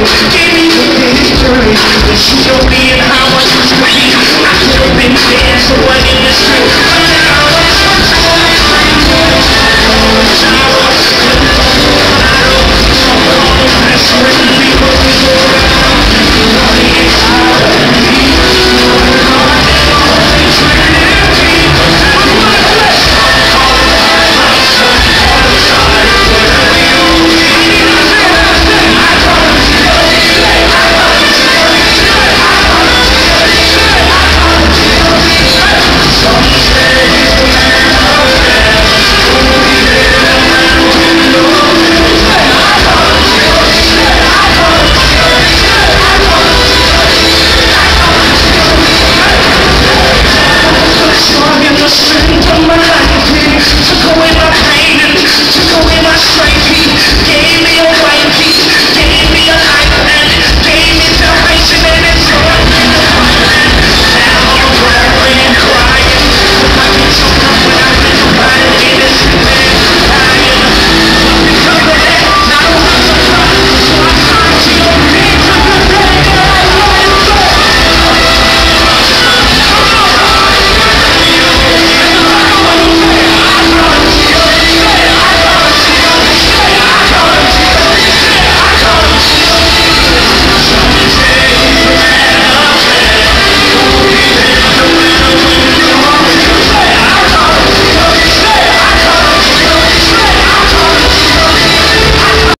Give me the picture that you don't need